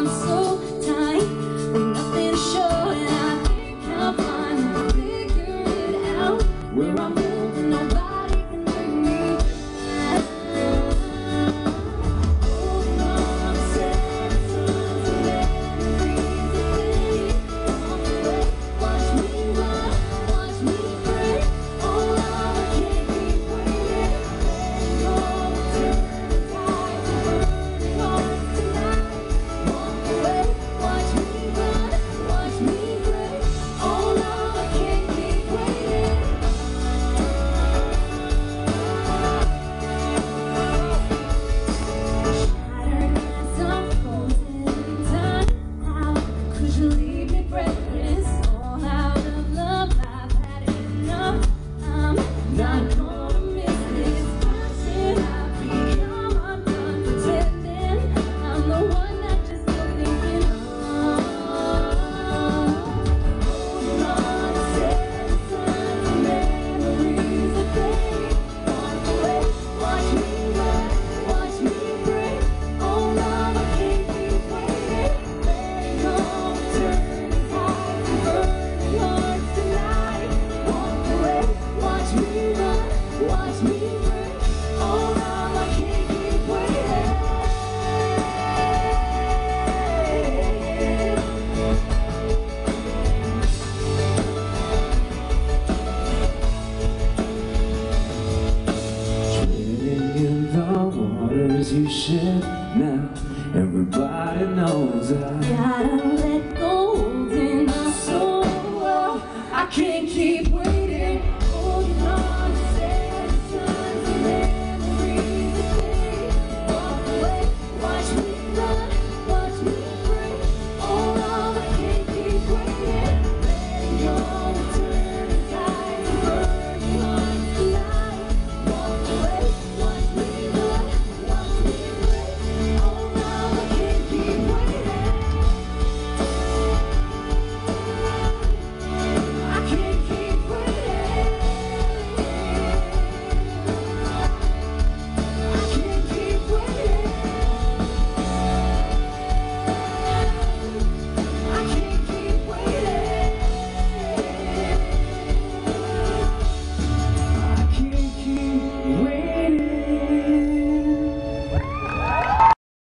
on so should now. Everybody knows I gotta let go.